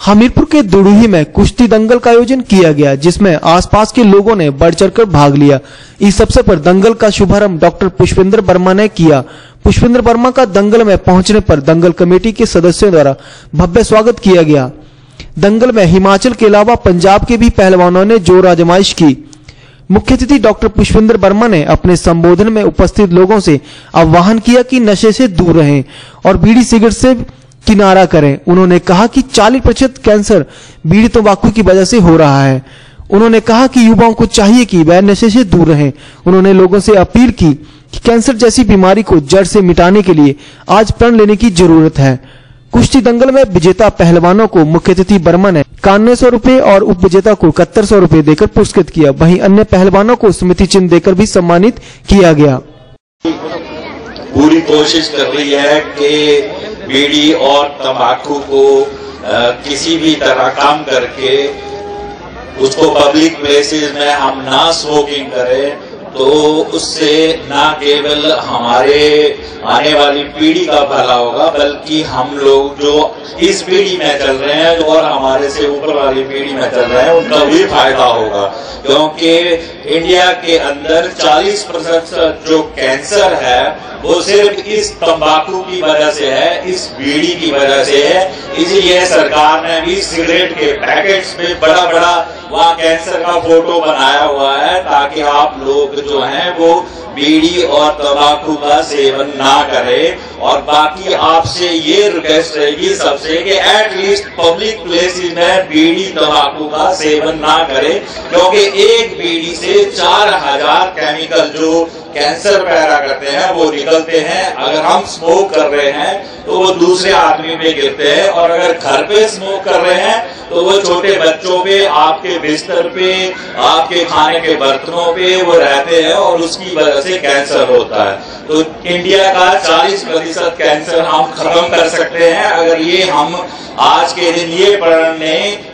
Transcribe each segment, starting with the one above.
हमीरपुर के दुड़ूही में कुश्ती दंगल का आयोजन किया गया, जिसमें आसपास के लोगों ने बढ़ चढ़कर भाग लिया। इस अवसर पर दंगल का शुभारंभ डॉक्टर पुष्पेंद्र वर्मा ने किया। पुष्पेंद्र वर्मा का दंगल में पहुँचने पर दंगल कमेटी के सदस्यों द्वारा भव्य स्वागत किया गया। दंगल में हिमाचल के अलावा पंजाब के भी पहलवानों ने ज़ोर आजमाइश की। मुख्य अतिथि डॉक्टर पुष्पेंद्र वर्मा ने अपने संबोधन में उपस्थित लोगों से आह्वान किया कि नशे से दूर रहें और बीड़ी सिगरेट से किनारा करें। उन्होंने कहा कि 40 प्रतिशत कैंसर बीड़ी तंबाकू की वजह से हो रहा है। उन्होंने कहा कि युवाओं को चाहिए कि वह नशे से दूर रहें। उन्होंने लोगों से अपील की कि कैंसर जैसी बीमारी को जड़ से मिटाने के लिए आज प्रण लेने की ज़रूरत है। कुश्ती दंगल में विजेता पहलवानों को मुख्य अतिथि बर्मा ने इक्यानवे सौ रुपये और उप विजेता को इकहत्तर सौ रुपये देकर पुरस्कृत किया। वहीं अन्य पहलवानों को स्मृति चिन्ह देकर भी सम्मानित किया गया। पूरी कोशिश कर रही है कि बीड़ी और तंबाकू को आ, किसी भी तरह काम करके उसको पब्लिक प्लेसेस में हम ना स्मोकिंग करें तो उससे ना केवल हमारे आने वाली पीढ़ी का भला होगा, बल्कि हम लोग जो इस पीढ़ी में चल रहे हैं और हमारे से ऊपर वाली पीढ़ी में चल रहे हैं, उनका भी फ़ायदा होगा। क्योंकि इंडिया के अंदर 40 प्रतिशत जो कैंसर है, वो सिर्फ़ इस तंबाकू की वजह से है, इस बीड़ी की वजह से है। इसलिए सरकार ने भी सिगरेट के पैकेट्स पे बड़ा बड़ा वहाँ कैंसर का फ़ोटो बनाया हुआ है ताकि आप लोग जो हैं वो बीड़ी और तंबाकू का सेवन ना करें। और बाकी आपसे ये रिक्वेस्ट रहेगी सबसे कि एटलीस्ट पब्लिक प्लेसेस में बीड़ी, तंबाकू का सेवन ना करें, क्योंकि एक बीड़ी से चार हज़ार केमिकल जो कैंसर पैदा करते हैं, वो निकलते हैं। अगर हम स्मोक कर रहे हैं तो वो दूसरे आदमी पे गिरते हैं। और अगर घर पे स्मोक कर रहे हैं तो वो छोटे बच्चों पे, आपके बिस्तर पे, आपके खाने के बर्तनों पे वो रहते हैं और उसकी वजह से कैंसर होता है। तो इंडिया का 40 प्रतिशत कैंसर हम खत्म कर सकते हैं। अगर ये हम आज के दिन, ये प्रण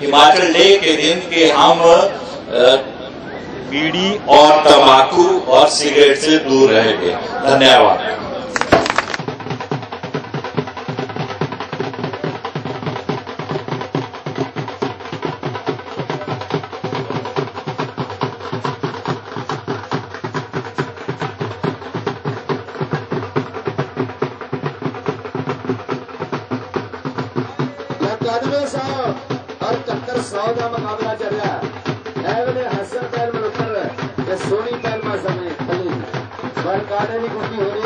हिमाचल डे के दिन के हम बीड़ी और तंबाकू और सिगरेट से दूर रहेंगे धन्यवाद इक्यानवे सौ और इकहत्तर सौ का मुकाबला चल रहा है हसन सोनी पहल में समय पर काले की कुटी हो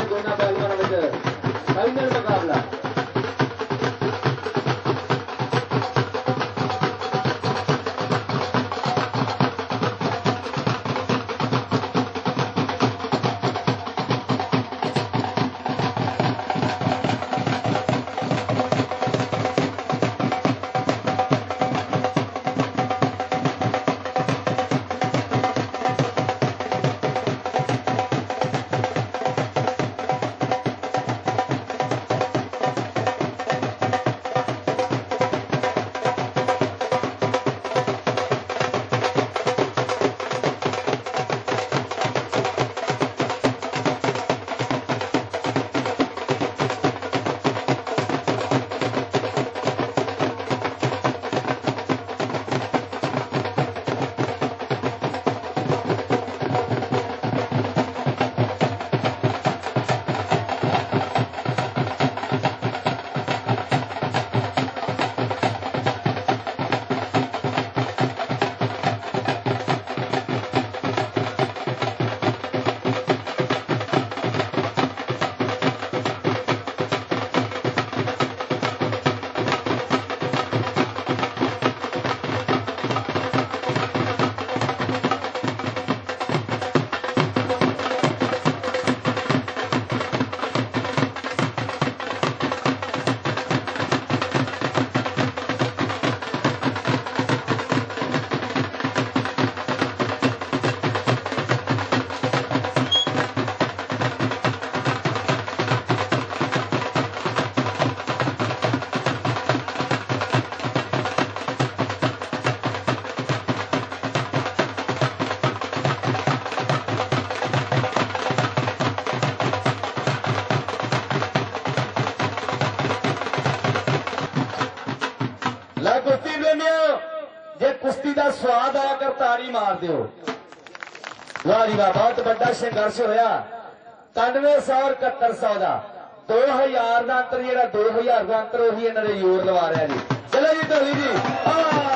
ਕਹਿੰਦੇ ਆ ਜੇ ਕੁਸ਼ਤੀ ਦਾ ਸਵਾਦ ਆ ਕਰ ਤਾਰੀ ਮਾਰ ਦਿਓ। ਵਾਹ ਜੀ ਵਾਹ, ਬਹੁਤ ਵੱਡਾ ਸੰਘਰਸ਼ ਹੋਇਆ। 9971 ਦਾ। 2000 ਦਾ ਅੰਤਰ ਜਿਹੜਾ 2000 ਦਾ ਅੰਤਰ, ਉਹੀ ਇਹਨਾਂ ਦੇ ਜ਼ੋਰ ਲਵਾ ਰਿਹਾ ਜੀ। ਚਲੋ ਜੀ, ਢੋਲੀ ਜੀ। ਆ